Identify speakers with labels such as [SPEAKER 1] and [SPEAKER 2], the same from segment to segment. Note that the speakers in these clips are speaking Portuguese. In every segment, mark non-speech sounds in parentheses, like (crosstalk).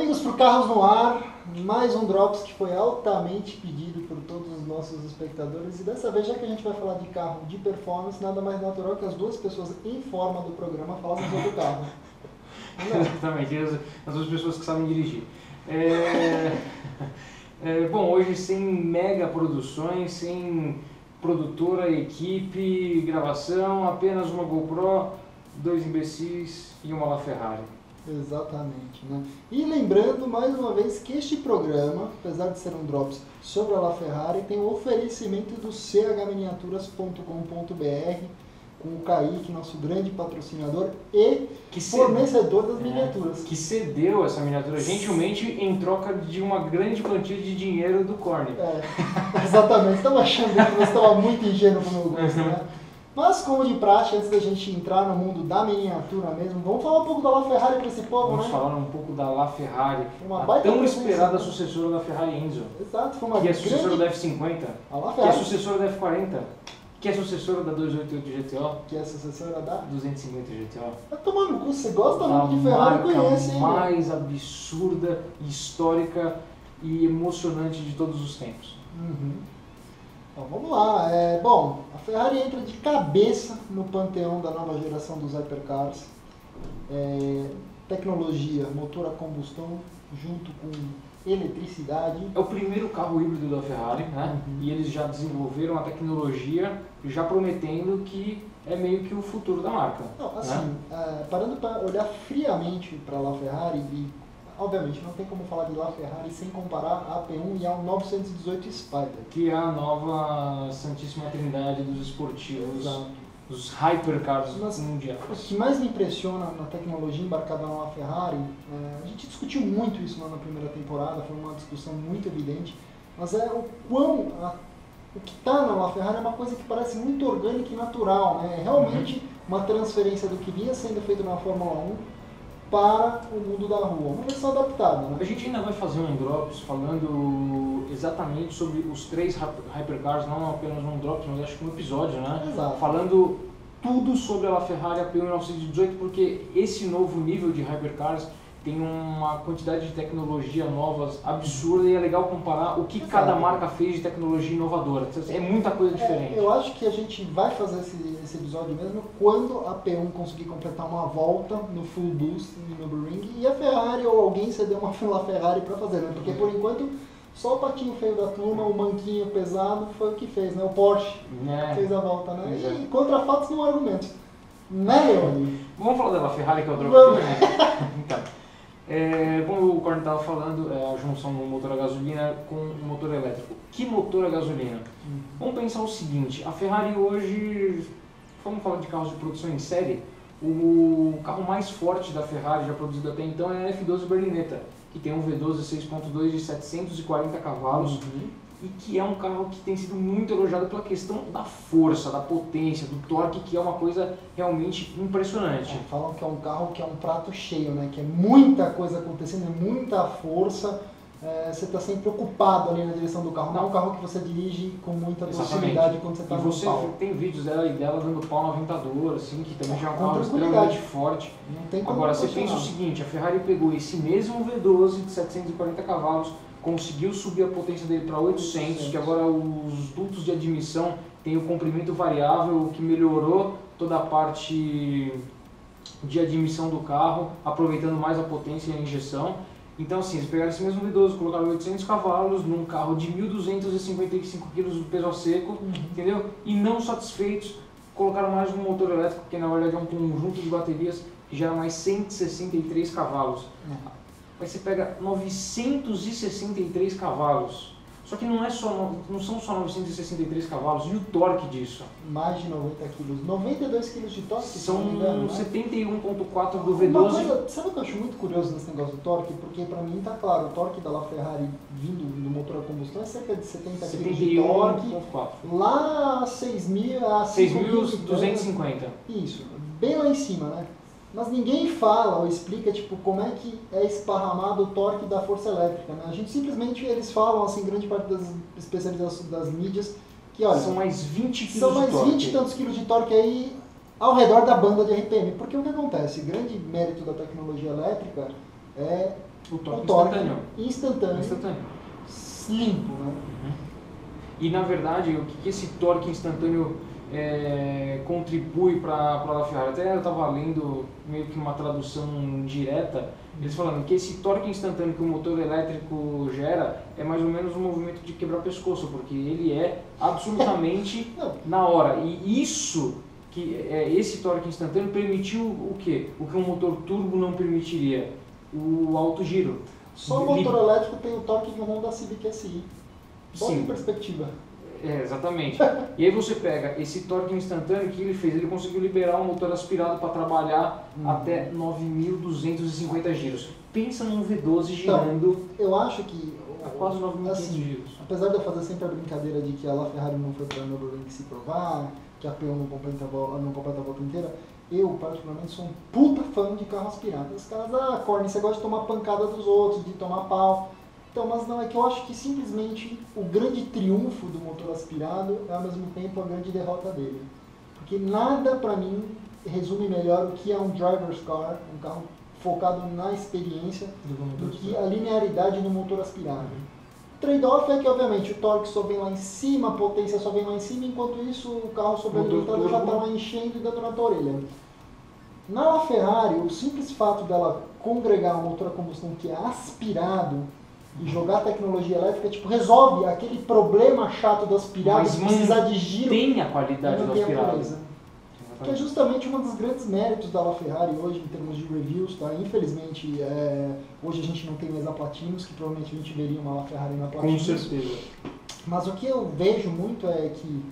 [SPEAKER 1] Amigos pro Carros no Ar, mais um Drops que foi altamente pedido por todos os nossos espectadores. E dessa vez, já que a gente vai falar de carro de performance, nada mais natural que as duas pessoas em forma do programa falem sobre o carro. (laughs)
[SPEAKER 2] Exatamente, as, as duas pessoas que sabem dirigir. É, (laughs) é, bom, hoje sem mega produções, sem produtora, equipe, gravação, apenas uma GoPro, dois imbecis e uma LaFerrari.
[SPEAKER 1] Exatamente. Né? E lembrando mais uma vez que este programa, apesar de ser um Drops sobre a LaFerrari, tem o oferecimento do chminiaturas.com.br com o Kaique, nosso grande patrocinador e
[SPEAKER 2] Que
[SPEAKER 1] fornecedor das
[SPEAKER 2] É,
[SPEAKER 1] miniaturas.
[SPEAKER 2] Que cedeu essa miniatura gentilmente em troca de uma grande quantia de dinheiro do Corne.
[SPEAKER 1] É, exatamente. Estava achando que você estava muito ingênuo com o meu (laughs) gosto, né? Mas, como de praxe, antes da gente entrar no mundo da miniatura mesmo, vamos falar um pouco da LaFerrari para esse povo,
[SPEAKER 2] Vamos
[SPEAKER 1] né?
[SPEAKER 2] falar um pouco da LaFerrari,
[SPEAKER 1] Uma
[SPEAKER 2] a
[SPEAKER 1] baita
[SPEAKER 2] tão esperada sucessora da Ferrari Enzo,
[SPEAKER 1] Exato, foi uma
[SPEAKER 2] que é sucessora
[SPEAKER 1] grande...
[SPEAKER 2] da F50,
[SPEAKER 1] A
[SPEAKER 2] que é sucessora da F40, que é sucessora da 288 GTO,
[SPEAKER 1] que é a sucessora da...
[SPEAKER 2] 250 GTO.
[SPEAKER 1] Vai tomar no cu, você gosta
[SPEAKER 2] a
[SPEAKER 1] muito de Ferrari
[SPEAKER 2] marca
[SPEAKER 1] conhece, hein? meu?
[SPEAKER 2] mais absurda, histórica e emocionante de todos os tempos.
[SPEAKER 1] Uhum. Então, vamos lá. É, bom, a Ferrari entra de cabeça no panteão da nova geração dos hypercars. É, tecnologia, motor a combustão, junto com eletricidade.
[SPEAKER 2] É o primeiro carro híbrido da Ferrari, né?
[SPEAKER 1] Uhum.
[SPEAKER 2] E eles já desenvolveram a tecnologia, já prometendo que é meio que o futuro da marca.
[SPEAKER 1] Não, assim,
[SPEAKER 2] né?
[SPEAKER 1] é, parando para olhar friamente para a LaFerrari, e obviamente não tem como falar de LaFerrari sem comparar a AP1 e a 918 Spider.
[SPEAKER 2] Que é a nova Santíssima Trindade dos esportivos,
[SPEAKER 1] Exato.
[SPEAKER 2] dos hypercars
[SPEAKER 1] Mas-
[SPEAKER 2] mundiais.
[SPEAKER 1] O que mais me impressiona na tecnologia embarcada na Ferrari, é, a gente discutiu muito isso lá na primeira temporada, foi uma discussão muito evidente, mas é o quão a- o que está na Ferrari é uma coisa que parece muito orgânica e natural, né? É realmente uma transferência do que vinha sendo feito na Fórmula 1 para o mundo da rua, uma versão adaptada, né?
[SPEAKER 2] A gente ainda vai fazer um Drops falando exatamente sobre os três hyper- hypercars, não apenas um Drops, mas acho que um episódio, né?
[SPEAKER 1] Exato.
[SPEAKER 2] Falando tudo sobre a LaFerrari AP 1918, porque esse novo nível de hypercars tem uma quantidade de tecnologia novas absurda e é legal comparar o que
[SPEAKER 1] Exato.
[SPEAKER 2] cada marca fez de tecnologia inovadora. É muita coisa diferente.
[SPEAKER 1] É, eu acho que a gente vai fazer esse, esse episódio mesmo quando a P1 conseguir completar uma volta no full boost em Nürburgring e a Ferrari ou alguém ceder uma (laughs) fila Ferrari para fazer, né? Porque por enquanto só o patinho feio da turma, o manquinho pesado foi o que fez, né? O Porsche
[SPEAKER 2] Né?
[SPEAKER 1] fez a volta, né?
[SPEAKER 2] Pois é.
[SPEAKER 1] E contra fatos não argumentos. Né, Leone?
[SPEAKER 2] Vamos falar da LaFerrari, que é o Drops
[SPEAKER 1] Vamos.
[SPEAKER 2] né? (laughs) Então, é, como o Corn estava falando, é a junção do motor a gasolina com o motor elétrico. Que motor a gasolina? Vamos pensar o seguinte, a Ferrari hoje, vamos falar de carros de produção em série, o carro mais forte da Ferrari já produzido até então é a F12 Berlinetta, que tem um V12 6.2 de 740 cavalos
[SPEAKER 1] Uhum.
[SPEAKER 2] E que é um carro que tem sido muito elogiado pela questão da força, da potência, do torque, que é uma coisa realmente impressionante.
[SPEAKER 1] É, falam que é um carro que é um prato cheio, né? Que é muita coisa acontecendo, é muita força. é, você está sempre ocupado ali na direção do carro. Não é um carro que você dirige com muita docilidade quando você está no
[SPEAKER 2] você
[SPEAKER 1] pau.
[SPEAKER 2] tem vídeos dela e dela dando pau no aventador, assim, que também já é um carro extremamente forte.
[SPEAKER 1] Não tem como
[SPEAKER 2] Agora, você pensa o seguinte, a Ferrari pegou esse mesmo V12 de 740 cavalos, conseguiu subir a potência dele para 800, que agora os dutos de admissão têm o comprimento variável, o que melhorou toda a parte de admissão do carro, aproveitando mais a potência e a injeção. Então, assim, eles pegaram esse mesmo V12, colocaram 800 cavalos num carro de 1.255 kg de peso a seco,
[SPEAKER 1] Uhum.
[SPEAKER 2] entendeu? E não satisfeitos, colocaram mais um motor elétrico, que na verdade é um conjunto de baterias que gera mais 163 cavalos. Aí você pega 963 cavalos. Só que não, é só, não são só 963 cavalos, e o torque disso?
[SPEAKER 1] Mais de 90 quilos. 92 quilos de torque,
[SPEAKER 2] São
[SPEAKER 1] né?
[SPEAKER 2] 71.4 do
[SPEAKER 1] Uma
[SPEAKER 2] V12.
[SPEAKER 1] coisa, sabe o que eu acho muito curioso nesse negócio do torque? Porque pra mim tá claro, o torque da LaFerrari vindo do motor a combustão é cerca de 70 quilos de torque.
[SPEAKER 2] 71.4.
[SPEAKER 1] Lá a 6.000 a 5.000
[SPEAKER 2] 6.250.
[SPEAKER 1] Isso, bem lá em cima, né? Mas ninguém fala ou explica tipo como é que é esparramado o torque da força elétrica, né? A gente simplesmente eles falam assim, grande parte das especializações das mídias que olha,
[SPEAKER 2] São mais 20 kg
[SPEAKER 1] são
[SPEAKER 2] de
[SPEAKER 1] mais
[SPEAKER 2] torque.
[SPEAKER 1] 20 e tantos quilos de torque aí ao redor da banda de RPM. Porque o que acontece? O grande mérito da tecnologia elétrica é
[SPEAKER 2] O torque
[SPEAKER 1] um torque
[SPEAKER 2] instantâneo.
[SPEAKER 1] instantâneo,
[SPEAKER 2] Instantâneo.
[SPEAKER 1] limpo, né?
[SPEAKER 2] E na verdade, o que esse torque instantâneo é, contribui para a Ferrari? Até eu estava lendo meio que uma tradução direta, eles falando que esse torque instantâneo que o motor elétrico gera é mais ou menos um movimento de quebrar pescoço, porque ele é absolutamente (laughs) na hora. E isso, que é, esse torque instantâneo permitiu o quê? O que um motor turbo não permitiria? O alto giro.
[SPEAKER 1] só o motor elétrico tem o torque de um Honda Civic SI. Bota em perspectiva.
[SPEAKER 2] É, exatamente. e aí você pega esse torque instantâneo que ele fez, ele conseguiu liberar um motor aspirado para trabalhar
[SPEAKER 1] Hum.
[SPEAKER 2] até 9.250 giros. Pensa num V12
[SPEAKER 1] Então,
[SPEAKER 2] girando
[SPEAKER 1] Eu acho que.
[SPEAKER 2] a quase 9.500
[SPEAKER 1] assim,
[SPEAKER 2] giros.
[SPEAKER 1] Apesar de eu fazer sempre a brincadeira de que a LaFerrari não foi para Nürburgring se provar, que a P1 não completa, a vol- não completa a volta inteira, eu particularmente sou um puta fã de carro aspirado. Os caras, ah, Corne, você gosta de tomar pancada dos outros, de tomar pau. Então, mas não, é que eu acho que simplesmente o grande triunfo do motor aspirado é ao mesmo tempo a grande derrota dele. Porque nada pra mim resume melhor o que é um driver's car, um carro focado na experiência, do que a linearidade no motor aspirado. Trade-off é que, obviamente, o torque só vem lá em cima, a potência só vem lá em cima, enquanto isso o carro sobrealimentado já está lá enchendo e dando na tua orelha. Na LaFerrari, o simples fato dela congregar um motor a combustão que é aspirado e jogar tecnologia elétrica, tipo, resolve aquele problema chato do aspirado
[SPEAKER 2] Mas
[SPEAKER 1] precisar de giro
[SPEAKER 2] Tem a qualidade aspirado.
[SPEAKER 1] pureza. Que é justamente um dos grandes méritos da LaFerrari hoje em termos de reviews, tá? Infelizmente, é, hoje a gente não tem mais a Platinos, que provavelmente a gente veria uma LaFerrari na
[SPEAKER 2] Com
[SPEAKER 1] Platinos.
[SPEAKER 2] certeza.
[SPEAKER 1] Mas o que eu vejo muito é que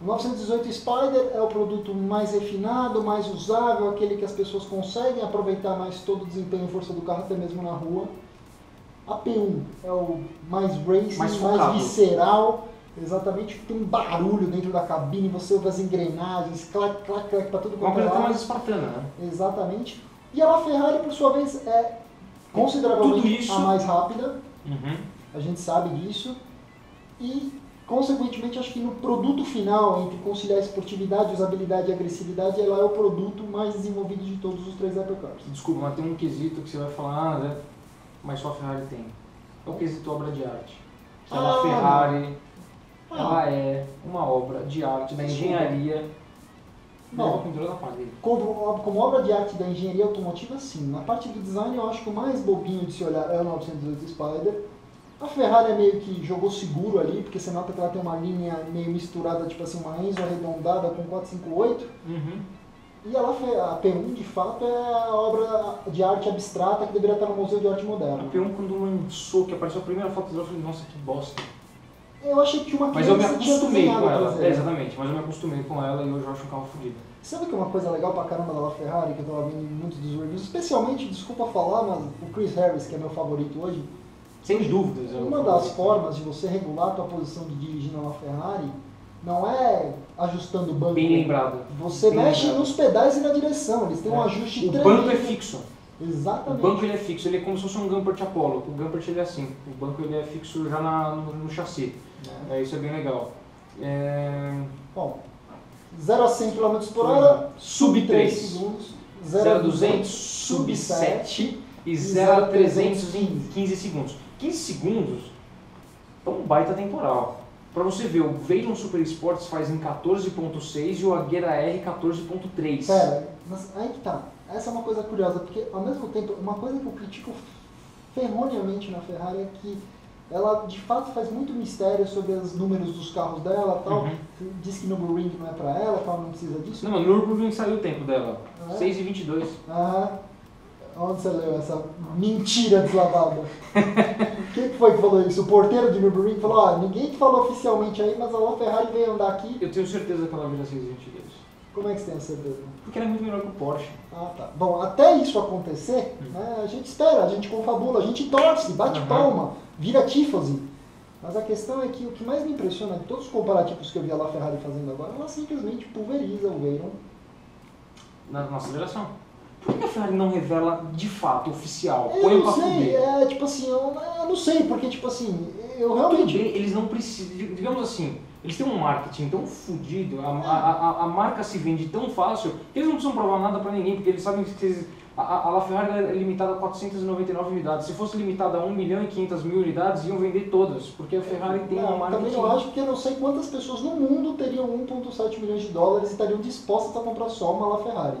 [SPEAKER 1] o 918 Spider é o produto mais refinado, mais usável, aquele que as pessoas conseguem aproveitar mais todo o desempenho e força do carro, até mesmo na rua. A P1 é o mais racing,
[SPEAKER 2] Mais
[SPEAKER 1] mais, visceral, exatamente, tem um barulho dentro da cabine, você ouve as engrenagens, clac, clac, clac, pra tudo quanto é
[SPEAKER 2] coisa mais espartana, né?
[SPEAKER 1] Exatamente. E a LaFerrari, por sua vez, é consideravelmente
[SPEAKER 2] isso-
[SPEAKER 1] a mais rápida,
[SPEAKER 2] Uhum.
[SPEAKER 1] a gente sabe disso. E, consequentemente, acho que no produto final, entre conciliar esportividade, usabilidade e agressividade, ela é o produto mais desenvolvido de todos os três hypercars.
[SPEAKER 2] Desculpa, mas tem um quesito que você vai falar, ah, né? Mas só a Ferrari tem. É o quesito obra de arte. Que a
[SPEAKER 1] Ah,
[SPEAKER 2] Ferrari,
[SPEAKER 1] Ah.
[SPEAKER 2] ela é uma obra de arte da engenharia. Parede.
[SPEAKER 1] Como, como obra de arte da engenharia automotiva, sim. Na parte do design, eu acho que o mais bobinho de se olhar é o 918 Spider. A Ferrari é meio que jogou seguro ali, porque você nota que ela tem uma linha meio misturada, tipo assim, uma Enzo arredondada com 458.
[SPEAKER 2] Uhum.
[SPEAKER 1] E ela, a P1, de fato, é a obra de arte abstrata que deveria estar no Museu de Arte
[SPEAKER 2] A
[SPEAKER 1] Moderna.
[SPEAKER 2] P1 quando lançou, que apareceu a primeira foto dela, eu falei, nossa, que bosta.
[SPEAKER 1] Eu achei que uma
[SPEAKER 2] Mas eu me acostumei com
[SPEAKER 1] a
[SPEAKER 2] ela. É, exatamente, mas eu me acostumei com ela e hoje eu acho um carro fodido.
[SPEAKER 1] Sabe que é uma coisa legal pra caramba da LaFerrari, que eu tava vendo em muitos dos reviews, especialmente, desculpa falar, mas o Chris Harris, que é meu favorito hoje,
[SPEAKER 2] Sem dúvidas. é
[SPEAKER 1] uma das formas de você regular a tua posição de dirigir na LaFerrari não é ajustando o banco.
[SPEAKER 2] Bem lembrado.
[SPEAKER 1] Você
[SPEAKER 2] Bem
[SPEAKER 1] mexe
[SPEAKER 2] lembrado.
[SPEAKER 1] nos pedais e na direção, eles têm um
[SPEAKER 2] É.
[SPEAKER 1] ajuste
[SPEAKER 2] O
[SPEAKER 1] tremendo.
[SPEAKER 2] banco é fixo. O
[SPEAKER 1] Exatamente.
[SPEAKER 2] banco ele é fixo, ele é como se fosse um Gumpert Apollo. O Gumpert ele é assim, o banco ele é fixo já na, no, no chassi.
[SPEAKER 1] É.
[SPEAKER 2] É, isso é bem legal. É...
[SPEAKER 1] Bom, 0 a 100 km por hora,
[SPEAKER 2] Sub
[SPEAKER 1] sub 3
[SPEAKER 2] três.
[SPEAKER 1] segundos.
[SPEAKER 2] 0 a 200, sub 7 e 0 a 300 em 15 segundos. 15 segundos é um baita temporal. Pra você ver, o Veyron Super Sports faz em 14.6 e o Aguera R 14.3.
[SPEAKER 1] Pera, mas aí que tá. Essa é uma coisa curiosa, porque ao mesmo tempo, uma coisa que eu critico ferroneamente na Ferrari é que ela de fato faz muito mistério sobre os números dos carros dela e tal.
[SPEAKER 2] Uhum.
[SPEAKER 1] Diz que Nürburgring não é pra ela, que ela não precisa disso.
[SPEAKER 2] Não, mas no Nürburgring saiu o tempo dela.
[SPEAKER 1] Ah, é?
[SPEAKER 2] 6 e 22.
[SPEAKER 1] Ah, onde você leu essa mentira deslavada? (laughs) Quem que foi que falou isso? O porteiro de Nürburgring falou, ó, ninguém que falou oficialmente aí, mas a Ferrari veio andar aqui.
[SPEAKER 2] Eu tenho certeza que ela vira 6 e 22.
[SPEAKER 1] Como é que você tem a certeza?
[SPEAKER 2] Porque ela é muito melhor que o Porsche.
[SPEAKER 1] Ah, tá. Bom, até isso acontecer, né, a gente espera, a gente confabula, a gente torce, bate
[SPEAKER 2] Uhum.
[SPEAKER 1] palma, vira tifose. Mas a questão é que o que mais me impressiona de todos os comparativos que eu vi a La Ferrari fazendo agora, ela simplesmente pulveriza o Veyron.
[SPEAKER 2] Na, na aceleração. Por que a Ferrari não revela de fato, oficial?
[SPEAKER 1] Eu
[SPEAKER 2] Põe
[SPEAKER 1] não
[SPEAKER 2] pra
[SPEAKER 1] sei,
[SPEAKER 2] fuder.
[SPEAKER 1] é tipo assim, eu, eu não sei, porque tipo assim, eu realmente.
[SPEAKER 2] bem, eles não precisam, digamos assim, eles têm um marketing tão fodido, a, a, a, a marca se vende tão fácil, que eles não precisam provar nada pra ninguém, porque eles sabem que eles- A, a LaFerrari é limitada a 499 unidades. Se fosse limitada a 1 milhão e 500 mil unidades, iam vender todas, porque a Ferrari tem
[SPEAKER 1] Não,
[SPEAKER 2] uma marca
[SPEAKER 1] também eu acho que eu não sei quantas pessoas no mundo teriam 1,7 milhões de dólares e estariam dispostas a comprar só uma LaFerrari.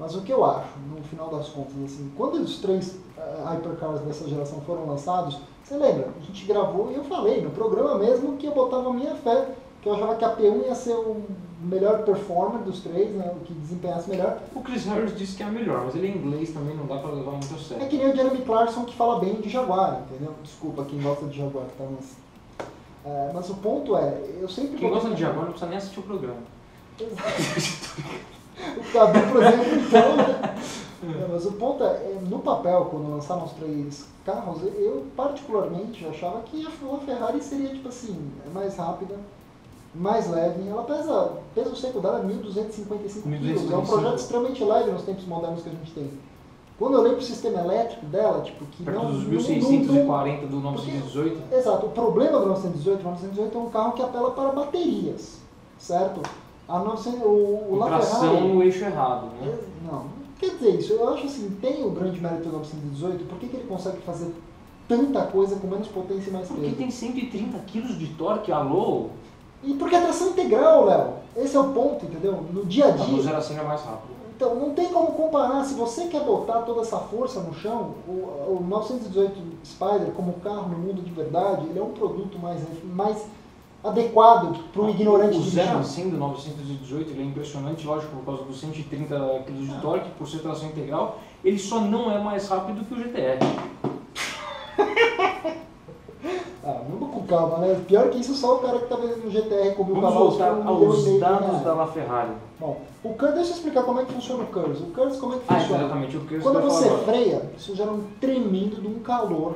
[SPEAKER 1] Mas o que eu acho, no final das contas, assim, quando os três eh, hypercars dessa geração foram lançados, você lembra? A gente gravou e eu falei no programa mesmo que eu botava minha fé, que eu achava que a P1 ia ser o melhor performer dos três, né, o que desempenhasse melhor.
[SPEAKER 2] O Chris Harris disse que é a melhor, mas ele é inglês também, não dá pra levar muito a
[SPEAKER 1] É
[SPEAKER 2] sério.
[SPEAKER 1] que nem o Jeremy Clarkson que fala bem de Jaguar, entendeu? Desculpa quem gosta de Jaguar, tá? Mas, é, mas o ponto é, eu sempre
[SPEAKER 2] Quem gosta de Jaguar não precisa nem assistir o programa. (laughs)
[SPEAKER 1] O Cadu, por exemplo, então, né? É, mas o ponto é, é, no papel, quando lançaram os três carros, eu particularmente achava que a Ferrari seria, tipo assim, é mais rápida, mais leve. Ela pesa, peso seco dela é 1.255 quilos. É um
[SPEAKER 2] 1.255.
[SPEAKER 1] projeto extremamente leve nos tempos modernos que a gente tem. Quando eu olhei pro sistema elétrico dela, tipo, que
[SPEAKER 2] Perto
[SPEAKER 1] não...
[SPEAKER 2] dos
[SPEAKER 1] não- não-
[SPEAKER 2] 1640 do 918.
[SPEAKER 1] Exato. O problema do 918, o 918 é um carro que apela para baterias, certo? A 900, o, o
[SPEAKER 2] Com
[SPEAKER 1] La
[SPEAKER 2] tração
[SPEAKER 1] Ferrari-
[SPEAKER 2] no eixo errado, né?
[SPEAKER 1] não, quer dizer isso. Eu acho assim, tem o grande mérito do 918, por que, que ele consegue fazer tanta coisa com menos potência e mais
[SPEAKER 2] Porque
[SPEAKER 1] peso?
[SPEAKER 2] tem 130 kg de torque, alô?
[SPEAKER 1] E porque é tração integral, Léo. Esse é o ponto, entendeu? No dia a dia.
[SPEAKER 2] 0 a 100 é mais rápido.
[SPEAKER 1] Então, não tem como comparar. Se você quer botar toda essa força no chão, o, o 918 Spider, como carro no mundo de verdade, ele é um produto mais, mais adequado para um ignorante
[SPEAKER 2] O 0 a
[SPEAKER 1] dirigir.
[SPEAKER 2] 100 do 918 ele é impressionante, lógico, por causa dos 130 kg de
[SPEAKER 1] Ah.
[SPEAKER 2] torque, por ser tração integral. Ele só não é mais rápido que o GTR. (laughs)
[SPEAKER 1] Ah, vamos com calma, né? Pior que isso, só o cara que tá vendendo um GTR com mil
[SPEAKER 2] Vamos voltar aos dados da LaFerrari.
[SPEAKER 1] Bom, o Curse, deixa eu explicar como é que funciona o Curse. O Curse, como é que
[SPEAKER 2] Ah,
[SPEAKER 1] funciona?
[SPEAKER 2] exatamente, o eu
[SPEAKER 1] Quando você freia, isso gera um tremendo de um calor.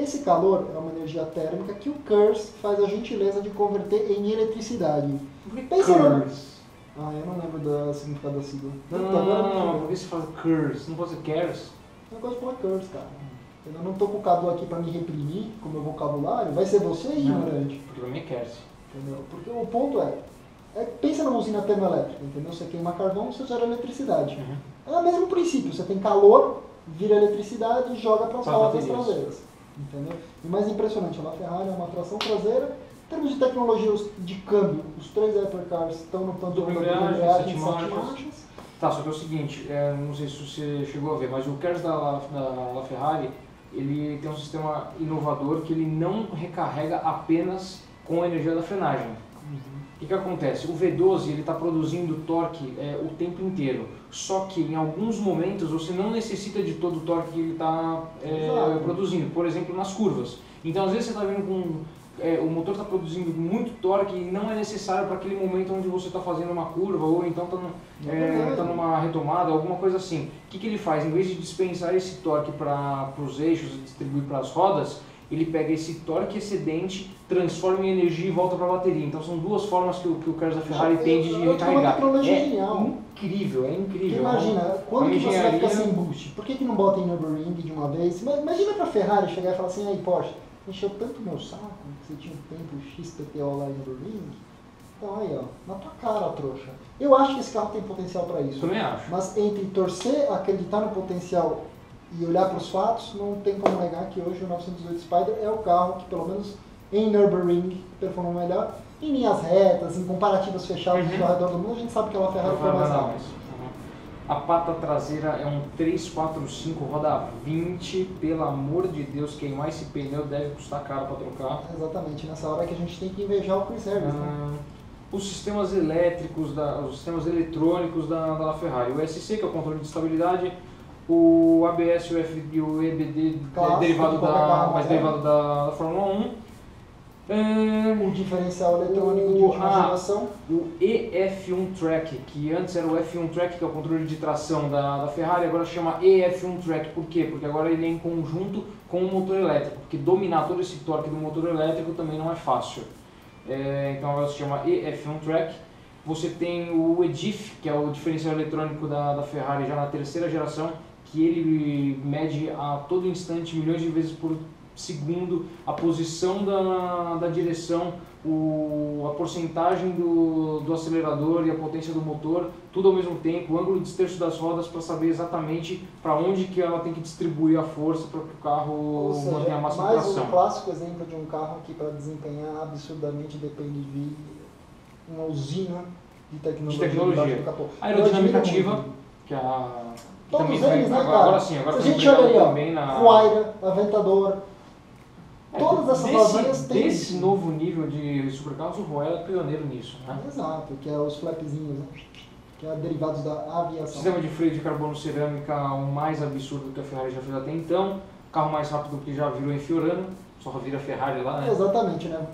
[SPEAKER 1] Esse calor é uma energia térmica que o Curse faz a gentileza de converter em eletricidade. Pensa no-
[SPEAKER 2] curse?
[SPEAKER 1] Ah, eu não lembro do significado da sigla.
[SPEAKER 2] Não, não, não,
[SPEAKER 1] agora
[SPEAKER 2] não, não,
[SPEAKER 1] fudeu.
[SPEAKER 2] por que você fala curse? Não pode ser cares?
[SPEAKER 1] Eu gosto de falar Curse, cara. Eu não tô com o Cadu aqui pra me reprimir com o meu vocabulário. Vai ser você, ignorante.
[SPEAKER 2] Porque pra mim é cares.
[SPEAKER 1] Entendeu? Porque o ponto é, é pensa numa usina termoelétrica, entendeu? Você queima carvão, você gera eletricidade.
[SPEAKER 2] Uhum.
[SPEAKER 1] É o mesmo princípio, você tem calor, vira eletricidade e joga para as rodas traseiras. Entendeu? E o mais impressionante, a LaFerrari é uma tração traseira. Em termos de tecnologia de câmbio, os três hypercars estão no
[SPEAKER 2] Dupla
[SPEAKER 1] da
[SPEAKER 2] embreagem, sete
[SPEAKER 1] marchas.
[SPEAKER 2] Tá, só que é o seguinte, é, não sei se você chegou a ver, mas o Cares da, La- da LaFerrari, ele tem um sistema inovador que ele não recarrega apenas com a energia da frenagem. O que, que acontece? O V12 ele está produzindo torque é, o tempo inteiro. Só que em alguns momentos você não necessita de todo o torque que ele está
[SPEAKER 1] Exato.
[SPEAKER 2] produzindo. Por exemplo, nas curvas. Então às vezes você está vendo com é, o motor está produzindo muito torque e não é necessário para aquele momento onde você está fazendo uma curva ou então está
[SPEAKER 1] É verdade.
[SPEAKER 2] numa retomada, alguma coisa assim. O que, que ele faz? Em vez de dispensar esse torque para os eixos e distribuir para as rodas, ele pega esse torque excedente, transforma em energia e volta para a bateria. Então são duas formas que o, que o Cars da Ferrari
[SPEAKER 1] Eu-
[SPEAKER 2] tem de
[SPEAKER 1] eu- eu tenho uma
[SPEAKER 2] recarregar.
[SPEAKER 1] tecnologia
[SPEAKER 2] é
[SPEAKER 1] genial.
[SPEAKER 2] incrível, é incrível.
[SPEAKER 1] imagina, quando
[SPEAKER 2] uma
[SPEAKER 1] que você vai ficar
[SPEAKER 2] engenharia-
[SPEAKER 1] sem boost? Por que, que não bota em Nürburgring de uma vez? Ima- Imagina pra Ferrari chegar e falar assim, aí Porsche, encheu tanto meu saco que você tinha um tempo XPTO lá em Nürburgring. Então aí, ó, na tua cara, trouxa. Eu acho que esse carro tem potencial pra isso.
[SPEAKER 2] Também acho.
[SPEAKER 1] Mas entre torcer, acreditar no potencial e olhar para os fatos, não tem como negar que hoje o 918 Spider é o carro que, pelo menos em Nürburgring, performa melhor. Em linhas retas, em comparativas fechadas
[SPEAKER 2] Uhum.
[SPEAKER 1] ao redor do mundo, a gente sabe que a Ferrari foi mais rápida.
[SPEAKER 2] Uhum. A pata traseira é um 345 roda 20. Pelo amor de Deus, queimar esse pneu deve custar caro para trocar.
[SPEAKER 1] Exatamente, nessa hora que a gente tem que invejar o Chris Harris, né?
[SPEAKER 2] Ah, os sistemas elétricos, da, os sistemas eletrônicos da, da Ferrari. O SC, que é o controle de estabilidade, o ABS e o, F, e o EBD,
[SPEAKER 1] Clássico
[SPEAKER 2] é derivado
[SPEAKER 1] de
[SPEAKER 2] da,
[SPEAKER 1] carro
[SPEAKER 2] mais
[SPEAKER 1] moderno.
[SPEAKER 2] derivado da, da Fórmula 1. É,
[SPEAKER 1] O diferencial eletrônico de
[SPEAKER 2] O-
[SPEAKER 1] última
[SPEAKER 2] ah.
[SPEAKER 1] geração.
[SPEAKER 2] o EF1 Track, que antes era o F1 Track, que é o controle de tração da, da Ferrari, agora chama EF1 Track. Por quê? Porque agora ele é em conjunto com o motor elétrico, porque dominar todo esse torque do motor elétrico também não é fácil. É, então agora se chama EF1 Track. Você tem o EDIF, que é o diferencial eletrônico da, da Ferrari já na terceira geração, que ele mede a todo instante, milhões de vezes por segundo, a posição da, da direção o, a porcentagem do, do acelerador e a potência do motor, tudo ao mesmo tempo, o ângulo de esterço das rodas para saber exatamente para onde que ela tem que distribuir a força para que o carro
[SPEAKER 1] seja,
[SPEAKER 2] mantenha a máxima
[SPEAKER 1] mais
[SPEAKER 2] tração.
[SPEAKER 1] um clássico exemplo de um carro que para desempenhar absurdamente depende de uma usina de tecnologia.
[SPEAKER 2] De tecnologia.
[SPEAKER 1] capô.
[SPEAKER 2] Aerodinâmica ativa, que a
[SPEAKER 1] Todos
[SPEAKER 2] também
[SPEAKER 1] eles, né,
[SPEAKER 2] agora,
[SPEAKER 1] cara?
[SPEAKER 2] agora sim, agora
[SPEAKER 1] Se a gente olha aí, ó,
[SPEAKER 2] na
[SPEAKER 1] Huayra, Aventador,
[SPEAKER 2] É,
[SPEAKER 1] todas essas lasanhas têm
[SPEAKER 2] desse novo nível de supercarros, o Royal é pioneiro nisso, né?
[SPEAKER 1] Exato, que é os flapzinhos, né? que é derivados da aviação.
[SPEAKER 2] Sistema de freio de carbono cerâmica o mais absurdo que a Ferrari já fez até então. Carro mais rápido que já virou em Fiorano, só vira Ferrari lá, né?
[SPEAKER 1] Exatamente, né?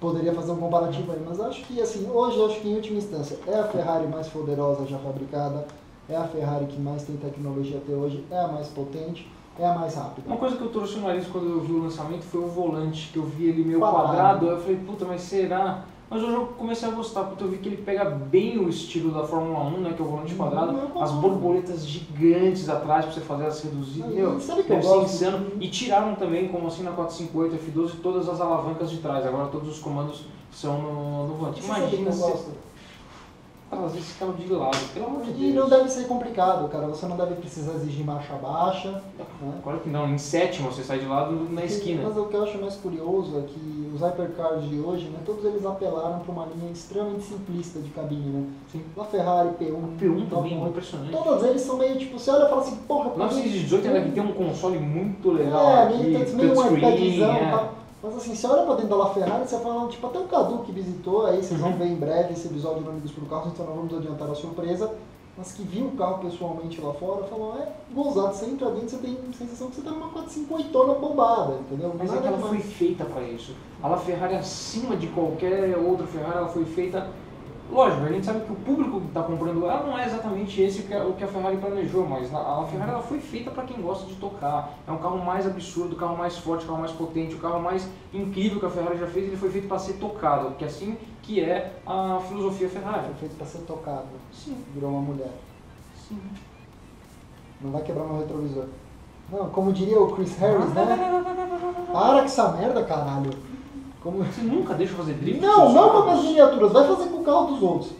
[SPEAKER 1] Poderia fazer um comparativo aí, mas acho que assim, hoje acho que em última instância é a Ferrari mais poderosa já fabricada, é a Ferrari que mais tem tecnologia até hoje, é a mais potente, é a mais rápida.
[SPEAKER 2] Uma coisa que eu trouxe no nariz quando eu vi o lançamento foi o volante, que eu vi ele meio
[SPEAKER 1] Quadrado.
[SPEAKER 2] quadrado. Eu falei, puta, mas será? Mas hoje eu comecei a gostar, porque eu vi que ele pega bem o estilo da Fórmula 1, né? Que é o volante
[SPEAKER 1] Uhum,
[SPEAKER 2] quadrado,
[SPEAKER 1] eu
[SPEAKER 2] as borboletas gigantes atrás pra você fazer elas reduzidas. Meu,
[SPEAKER 1] e sabe que eu gosto?
[SPEAKER 2] insano. E tiraram também, como assim na 458 F12, todas as alavancas de trás. Agora todos os comandos são no, no volante.
[SPEAKER 1] Você sabe que
[SPEAKER 2] Imagina
[SPEAKER 1] eu
[SPEAKER 2] se
[SPEAKER 1] gosto?
[SPEAKER 2] Trazer esse carro de lado, pelo amor de
[SPEAKER 1] E
[SPEAKER 2] Deus.
[SPEAKER 1] não deve ser complicado, cara. Você não deve precisar exigir marcha baixa. Né?
[SPEAKER 2] Claro que não, em sétimo você sai de lado na esquina.
[SPEAKER 1] Mas o que eu acho mais curioso é que os hypercars de hoje, né, todos eles apelaram para uma linha extremamente simplista de cabine, né?
[SPEAKER 2] Sim.
[SPEAKER 1] A Ferrari, P1,
[SPEAKER 2] O P1 também,
[SPEAKER 1] 911,
[SPEAKER 2] impressionante.
[SPEAKER 1] Todos eles são meio tipo, você olha e fala assim, porra,
[SPEAKER 2] O 918 ainda que tem um console muito legal
[SPEAKER 1] É,
[SPEAKER 2] aqui,
[SPEAKER 1] meio,
[SPEAKER 2] touchscreen,
[SPEAKER 1] e
[SPEAKER 2] é.
[SPEAKER 1] tal. Mas assim, você olha pra dentro da La Ferrari, você fala, tipo, até o Cadu que visitou, aí vocês vão
[SPEAKER 2] Uhum.
[SPEAKER 1] ver em breve esse episódio no Amigos por Carros, então não vamos adiantar a surpresa. Mas que viu o carro pessoalmente lá fora, falou, é gozado, você entra dentro, você tem a sensação que você tá numa 458 bombada, entendeu?
[SPEAKER 2] Mas é
[SPEAKER 1] Nada
[SPEAKER 2] que ela foi
[SPEAKER 1] demais.
[SPEAKER 2] feita para isso. A La Ferrari, acima de qualquer outra Ferrari, ela foi feita. Lógico, a gente sabe que o público que está comprando ela não é exatamente esse que a, o que a Ferrari planejou, mas a La Ferrari ela foi feita para quem gosta de tocar. É um carro mais absurdo, o carro mais forte, o carro mais potente, o carro mais incrível que a Ferrari já fez. Ele foi feito para ser tocado, porque assim que é a filosofia Ferrari.
[SPEAKER 1] Foi feito pra ser tocado.
[SPEAKER 2] Sim,
[SPEAKER 1] Virou uma mulher.
[SPEAKER 2] sim.
[SPEAKER 1] Não vai quebrar meu retrovisor. Não, como diria o Chris Harris, (laughs) né? Para com essa merda, caralho. Como...
[SPEAKER 2] Você nunca deixa fazer drift?
[SPEAKER 1] Não, não com as miniaturas, vai fazer com o carro dos outros.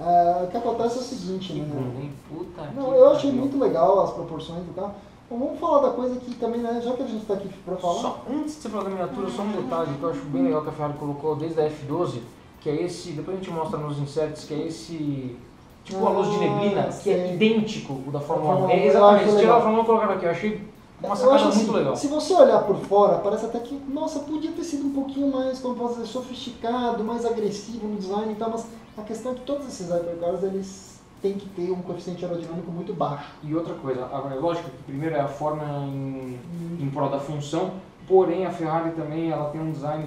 [SPEAKER 1] É, o que acontece é o seguinte, né?
[SPEAKER 2] hein? Puta
[SPEAKER 1] Não, eu achei muito legal as proporções do carro. Bom, vamos falar da coisa que também, né, já que a gente está aqui para falar.
[SPEAKER 2] Só antes de você falar da miniatura, só um detalhe que eu acho bem legal que a Ferrari colocou desde a F12, que é esse, depois a gente mostra nos inserts, que é esse tipo a luz de
[SPEAKER 1] Ah,
[SPEAKER 2] neblina, que é idêntico o da Fórmula 1.
[SPEAKER 1] Fórmula 1,
[SPEAKER 2] É exatamente, se tirar a Fórmula 1 e colocar aqui, eu achei uma sacada
[SPEAKER 1] acho
[SPEAKER 2] muito
[SPEAKER 1] assim,
[SPEAKER 2] legal.
[SPEAKER 1] se você olhar por fora, parece até que, nossa, podia ter sido um pouquinho mais, como posso dizer, sofisticado, mais agressivo no design e tal, mas a questão é que todos esses hypercars, eles têm que ter um coeficiente aerodinâmico muito baixo.
[SPEAKER 2] E outra coisa, agora é lógico que primeiro é a forma em, em prol da função, porém a Ferrari também ela tem um design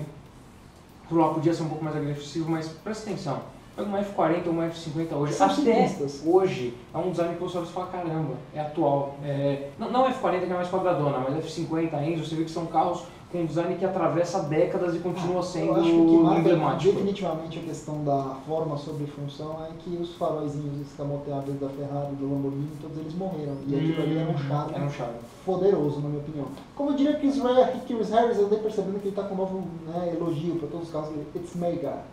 [SPEAKER 2] que lá podia ser um pouco mais agressivo, mas presta atenção. Pega uma F40 ou uma F50 hoje.
[SPEAKER 1] São
[SPEAKER 2] Até
[SPEAKER 1] simplistas.
[SPEAKER 2] hoje é um design que você olha e fala, caramba, é atual. É, não, não F40 que é mais quadradona, mas F50, Enzo, você vê que são carros com um design que atravessa décadas e continua sendo
[SPEAKER 1] Eu acho que o que
[SPEAKER 2] emblemático.
[SPEAKER 1] definitivamente a questão da forma sobre função é que os faróizinhos escamoteáveis da Ferrari, do Lamborghini, todos eles morreram. E aquilo ali era um charme
[SPEAKER 2] Era um charme.
[SPEAKER 1] poderoso, na minha opinião. Como eu diria Chris, Ra- Chris Harris, eu andei percebendo que ele está com um novo né, elogio para todos os carros. It's mega.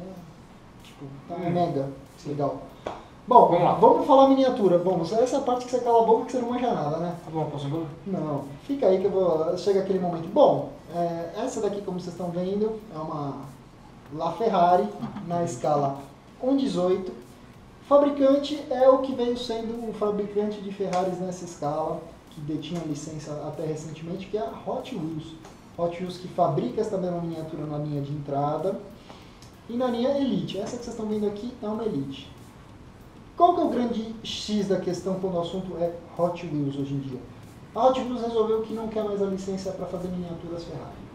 [SPEAKER 1] É, tipo, tá
[SPEAKER 2] Hum.
[SPEAKER 1] mega. Legal. Bom,
[SPEAKER 2] Vamos lá.
[SPEAKER 1] vamos falar miniatura. Vamos, essa é a parte que você cala a boca que você não manja nada, né?
[SPEAKER 2] Tá bom, posso ir?
[SPEAKER 1] Não, fica aí que eu vou. Chega aquele momento. Bom, é, essa daqui, como vocês estão vendo, é uma La Ferrari na escala 1.18. Fabricante é o que veio sendo o fabricante de Ferraris nessa escala, que detinha licença até recentemente, que é a Hot Wheels. Hot Wheels que fabrica essa mesma miniatura na linha de entrada e na linha Elite. Essa que vocês estão vendo aqui é uma Elite. Qual que é o grande X da questão quando o assunto é Hot Wheels hoje em dia? A Hot Wheels resolveu que não quer mais a licença para fazer miniaturas Ferrari.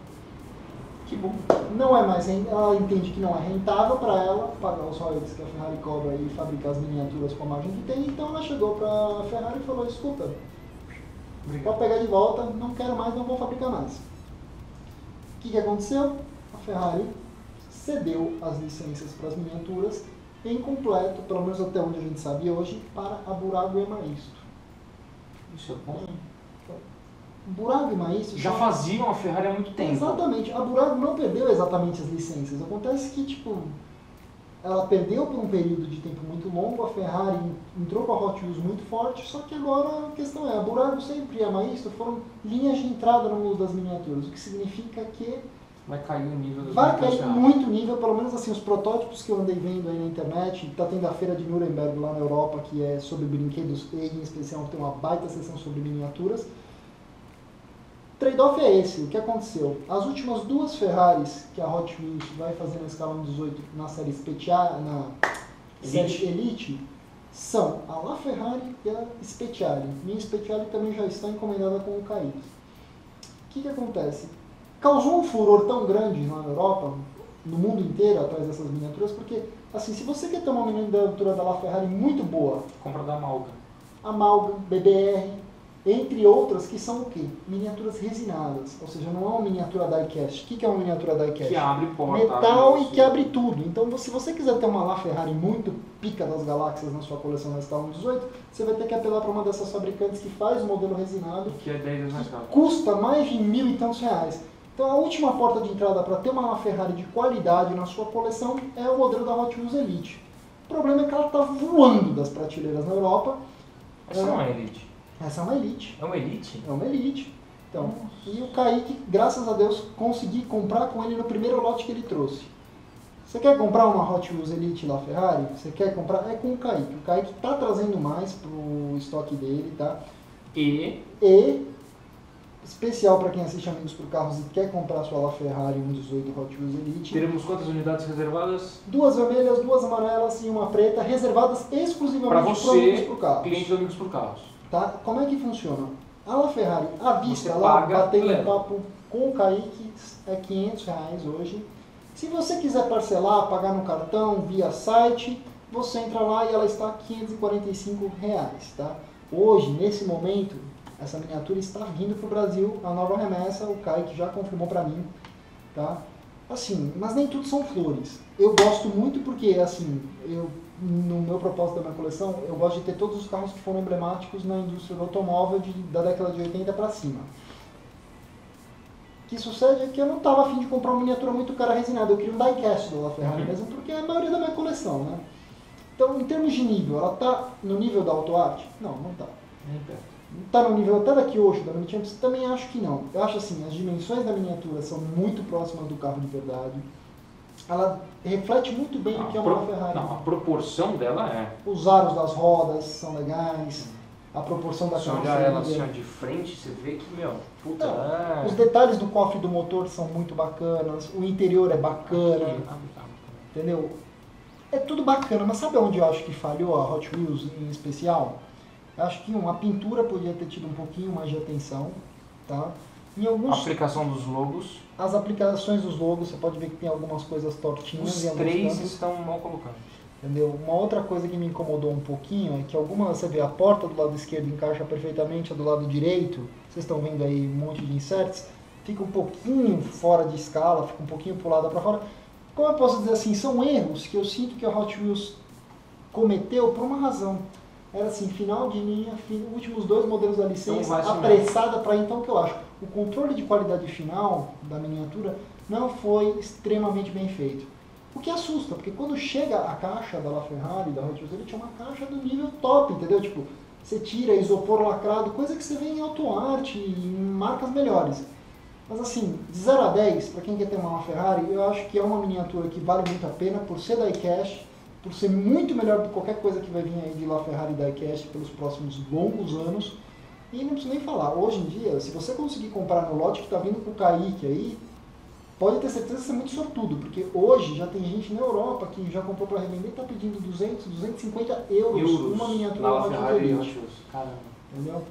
[SPEAKER 2] Que bom.
[SPEAKER 1] Não é mais, ela entende que não é rentável para ela pagar os royalties que a Ferrari cobra e fabricar as miniaturas com a margem que tem, então ela chegou para a Ferrari e falou, escuta, pode pegar de volta, não quero mais, não vou fabricar mais. O que, que aconteceu? A Ferrari cedeu as licenças para as miniaturas em completo, pelo menos até onde a gente sabe hoje, para a Burago Emaisto.
[SPEAKER 2] Isso é bom.
[SPEAKER 1] Burago e Maestro
[SPEAKER 2] Já faziam a Ferrari há muito tempo.
[SPEAKER 1] Exatamente. A Burago não perdeu exatamente as licenças. Acontece que, tipo, ela perdeu por um período de tempo muito longo, a Ferrari entrou com a Hot Wheels muito forte, só que agora a questão é, a Burago sempre e a Maestro foram linhas de entrada no mundo das miniaturas, o que significa que
[SPEAKER 2] Vai cair o nível dos
[SPEAKER 1] vai cair muito nível, pelo menos assim, os protótipos que eu andei vendo aí na internet, tá tendo a feira de Nuremberg lá na Europa, que é sobre brinquedos e em especial tem uma baita sessão sobre miniaturas. Trade-off é esse, o que aconteceu? As últimas duas Ferraris que a Hot Wheels vai fazer na escalão 18 na série Speciale, na série
[SPEAKER 2] Elite.
[SPEAKER 1] Elite, são a La Ferrari e a Speciale. Minha Speciale também já está encomendada com o Kaique. O que, que acontece? Causou um furor tão grande na Europa, no mundo inteiro, atrás dessas miniaturas, porque, assim, se você quer ter uma miniatura da La Ferrari muito boa,
[SPEAKER 2] Compra da Malga.
[SPEAKER 1] Amalgam, BBR, entre outras que são o quê? Miniaturas resinadas, ou seja, não é uma miniatura diecast. O que é uma miniatura diecast?
[SPEAKER 2] Que abre porta.
[SPEAKER 1] Metal
[SPEAKER 2] abre
[SPEAKER 1] e que abre tudo. Então, se você quiser ter uma La Ferrari muito pica das galáxias na sua coleção escala 18, você vai ter que apelar para uma dessas fabricantes que faz o modelo resinado,
[SPEAKER 2] Que é 10 vezes mais caro.
[SPEAKER 1] custa mais de mil e tantos reais. Então, a última porta de entrada para ter uma Ferrari de qualidade na sua coleção é o modelo da Hot Wheels Elite. O problema é que ela está voando das prateleiras na Europa.
[SPEAKER 2] Essa não é Elite.
[SPEAKER 1] Essa é uma Elite.
[SPEAKER 2] É uma Elite?
[SPEAKER 1] É uma Elite. Então, e o Kaique, graças a Deus, consegui comprar com ele no primeiro lote que ele trouxe. Você quer comprar uma Hot Wheels Elite lá Ferrari? Você quer comprar? É com o Kaique. O Kaique tá trazendo mais pro estoque dele, tá?
[SPEAKER 2] E
[SPEAKER 1] E especial para quem assiste Amigos por Carros e quer comprar sua La Ferrari 118 Hot Wheels Elite.
[SPEAKER 2] teremos quantas unidades reservadas?
[SPEAKER 1] Duas vermelhas, duas amarelas e uma preta, reservadas exclusivamente
[SPEAKER 2] Para
[SPEAKER 1] Amigos por Carros.
[SPEAKER 2] cliente do Amigos por Carros.
[SPEAKER 1] Tá? Como é que funciona? A La Ferrari, à vista,
[SPEAKER 2] Você
[SPEAKER 1] lá, batendo um papo com o Kaique, é 500 reais hoje. Se você quiser parcelar, pagar no cartão, via site, você entra lá e ela está 545 reais, tá? Hoje, nesse momento, essa miniatura está vindo para o Brasil, a nova remessa, o Kaique já confirmou para mim, tá? Assim, mas nem tudo são flores. Eu gosto muito porque, assim, eu no meu propósito da minha coleção, eu gosto de ter todos os carros que foram emblemáticos na indústria do automóvel de, da década de 80 para cima. O que sucede é que eu não estava afim de comprar uma miniatura muito cara resinada, eu queria um diecast da Ferrari
[SPEAKER 2] Uhum.
[SPEAKER 1] mesmo, porque é a maioria da minha coleção, né? Então, em termos de nível, ela está no nível da Auto Art? Não, não está.
[SPEAKER 2] Nem perto.
[SPEAKER 1] Está no nível até da Kyosho, da Mini Champions? Também acho que não. Eu acho assim, as dimensões da miniatura são muito próximas do carro de verdade. Ela reflete muito bem o que é uma
[SPEAKER 2] pro-
[SPEAKER 1] Ferrari.
[SPEAKER 2] não, a proporção dela é.
[SPEAKER 1] Os aros das rodas são legais, a proporção da
[SPEAKER 2] Se olhar ela assim,
[SPEAKER 1] carroceria.
[SPEAKER 2] de frente, você vê que, meu, puta,
[SPEAKER 1] Não,
[SPEAKER 2] é...
[SPEAKER 1] Os detalhes do cofre do motor são muito bacanas, o interior é bacana,
[SPEAKER 2] Aqui,
[SPEAKER 1] entendeu? É tudo bacana, mas sabe onde eu acho que falhou a Hot Wheels em especial? Acho que uma pintura podia ter tido um pouquinho mais de atenção, tá? Em
[SPEAKER 2] A
[SPEAKER 1] alguns
[SPEAKER 2] aplicação dos logos,
[SPEAKER 1] as aplicações dos logos, você pode ver que tem algumas coisas tortinhas
[SPEAKER 2] os três
[SPEAKER 1] cantos.
[SPEAKER 2] estão mal colocados.
[SPEAKER 1] Entendeu? Uma outra coisa que me incomodou um pouquinho é que algumas, você vê a porta do lado esquerdo encaixa perfeitamente, a do lado direito, vocês estão vendo aí um monte de inserts, fica um pouquinho fora de escala, fica um pouquinho pulada para fora. Como eu posso dizer assim, são erros que eu sinto que a Hot Wheels cometeu por uma razão. Era assim, final de linha, últimos dois modelos da licença,
[SPEAKER 2] Então vai se
[SPEAKER 1] apressada para então o que eu acho. O controle de qualidade final da miniatura não foi extremamente bem feito. O que assusta, porque quando chega a caixa da La Ferrari, da Hot Wheels, ele tinha uma caixa do nível top, entendeu? Tipo, você tira isopor lacrado, coisa que você vê em auto arte e em marcas melhores. Mas assim, de 0 a 10, para quem quer ter uma La Ferrari, eu acho que é uma miniatura que vale muito a pena por ser diecast, por ser muito melhor do que qualquer coisa que vai vir aí de La Ferrari diecast pelos próximos longos anos. E não preciso nem falar, hoje em dia, se você conseguir comprar no lote que está vindo com o Kaique aí, pode ter certeza que você é muito sortudo, porque hoje já tem gente na Europa que já comprou para revender e está pedindo 200, 250 euros,
[SPEAKER 2] Euros
[SPEAKER 1] uma miniatura
[SPEAKER 2] na Ferrari e.
[SPEAKER 1] Entendeu?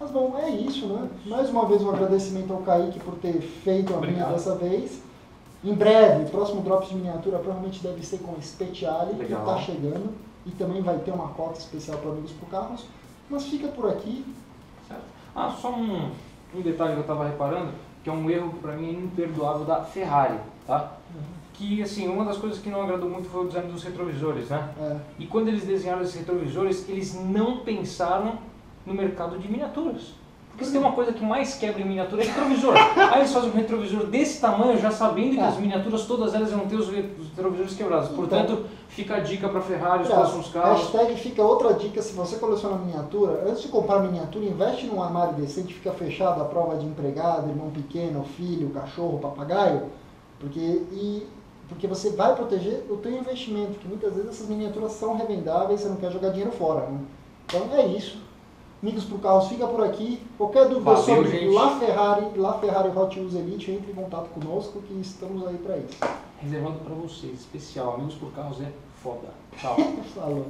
[SPEAKER 1] Mas bom, é isso, né? Mais uma vez um agradecimento ao Kaique por ter feito a minha
[SPEAKER 2] Obrigado.
[SPEAKER 1] dessa vez. Em breve, próximo Drops de miniatura provavelmente deve ser com Speciale, que está chegando. E também vai ter uma cota especial para amigos por carros. Mas fica por aqui.
[SPEAKER 2] Certo. Ah, só um, um detalhe que eu estava reparando, que é um erro que para mim é imperdoável da Ferrari, tá? Que, assim, uma das coisas que não agradou muito foi o design dos retrovisores, né?
[SPEAKER 1] É,
[SPEAKER 2] E quando eles desenharam esses retrovisores, eles não pensaram no mercado de miniaturas. Porque se tem uma coisa que mais quebra em miniatura é retrovisor. Aí eles fazem um retrovisor desse tamanho, já sabendo que
[SPEAKER 1] É.
[SPEAKER 2] as miniaturas todas elas vão ter os re- os retrovisores quebrados. Portanto, fica a dica para Ferrari, os
[SPEAKER 1] É,
[SPEAKER 2] próximos carros.
[SPEAKER 1] Hashtag fica outra dica, se você coleciona miniatura, antes de comprar miniatura, investe num armário decente, fica fechado a prova de empregado, irmão pequeno, filho, cachorro, papagaio, porque, e, porque você vai proteger o teu investimento, porque muitas vezes essas miniaturas são revendáveis, você não quer jogar dinheiro fora. Né? Então é isso. Amigos pro Carros, fica por aqui. Qualquer dúvida
[SPEAKER 2] Valeu,
[SPEAKER 1] sobre
[SPEAKER 2] gente.
[SPEAKER 1] La Ferrari, La Ferrari Hot Wheels Elite, entre em contato conosco que estamos aí para isso.
[SPEAKER 2] Reservado para vocês, especial. Amigos por carros é foda. Tchau. (laughs)
[SPEAKER 1] Falou.